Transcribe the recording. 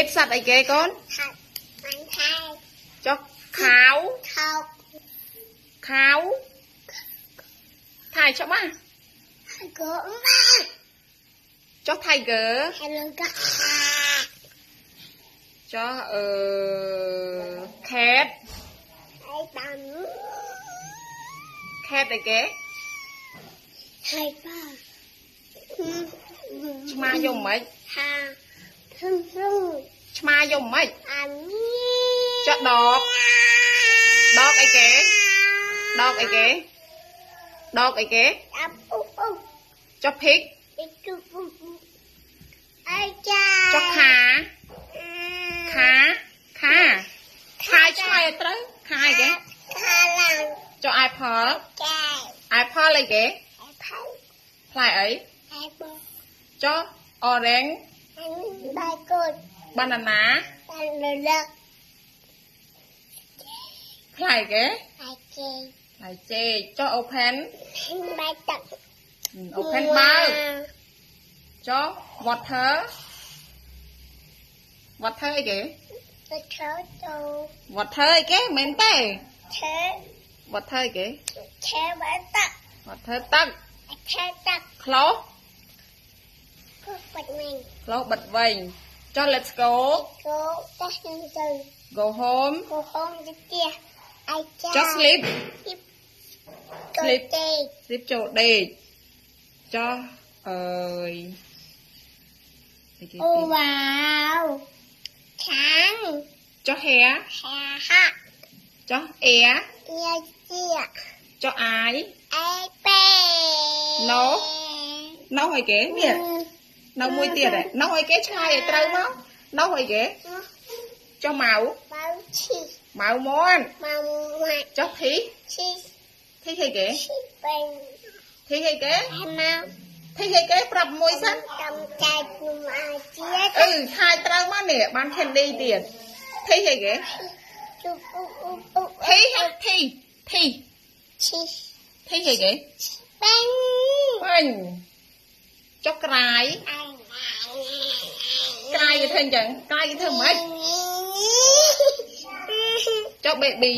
ពេតសัตว์អីគេកូនថាមិនថៃចុះខាវថោកខាវថៃច្បាស់កូនម៉ាចុះ Tiger ហើយនឹងក៏ចុះអឺ cat ហើយបាន cat អីគេហើយបានឆ្មាយំមិនថាធំធំ ឆ្មាយំមិនអាមីចុះដកដកអីគេដកអីគេដកអីគេអាពុកពុកចុះ pig អីទុកពុកអាចាចុះខាខាខាខាឆ្លើយឲ្យត្រូវខាអីគេខាឡាំចុះ apple ចា apple អីគេអីផៃផ្លែអីអីបងចុះ orange អីបាយកូន banana បានលលកផ្លែគេអាជេផ្លែចេកចុះ open បាយទឹក open បើកចុះ water water អីគេទៅចូលទៅ water អីគេមិនមែនទេឈើ water អីគេឈើបាយទឹក water ទឹកឈើទឹក close ក៏បាត់មិញ close បិទវិញ ចុះ let's go ក៏តោះនឹងទៅ go home ក៏ហងទៅផ្ទះអាចា just sleep ក៏ទេ sleep ចូលដេកចុះអើយអីគេអូទៀតវ៉ាវខាងចុះ hair ហាហាក់ចុះ air យាជាចុះ eye អេពេ No នោះអីគេ នេះនៅមួយទៀតហ៎នោះអីគេឆ្លើយឲ្យត្រូវមកនោះអីគេចុះម៉ៅម៉ៅឈីម៉ៅមាន់ម៉ៅម៉ាក់ចុះធីឈីធីអីគេឈីពេញធីអីគេហើយម៉ៅធីអីគេប្រាប់មួយសិនកំចាច់ខ្ញុំអាជាតិអឺឆាយត្រូវមកនេះបាន candy ទៀតធីអីគេជុកអ៊ុអ៊ុអ៊ុធីធីធីឈីធីអីគេពេញពេញចុះក្រាយអញក្រាយវាធ្វើ អញ្ចឹងក្រាយវាធ្វើម៉េចចុះ baby